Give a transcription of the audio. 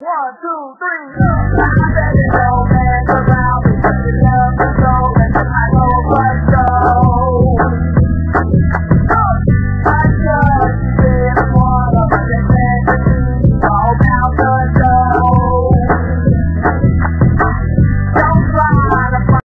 One, two, three.